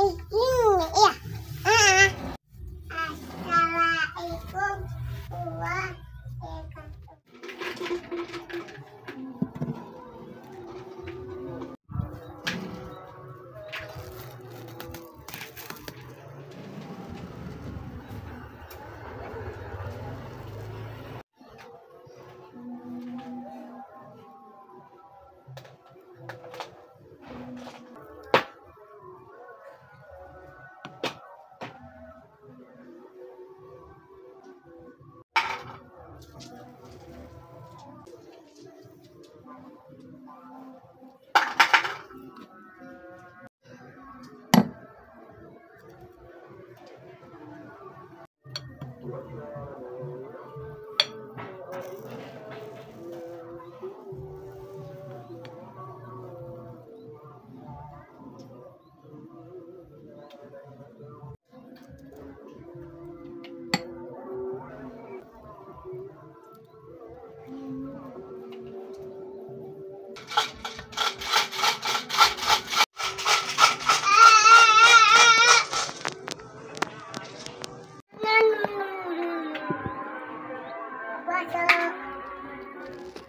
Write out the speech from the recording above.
again. 안녕 하.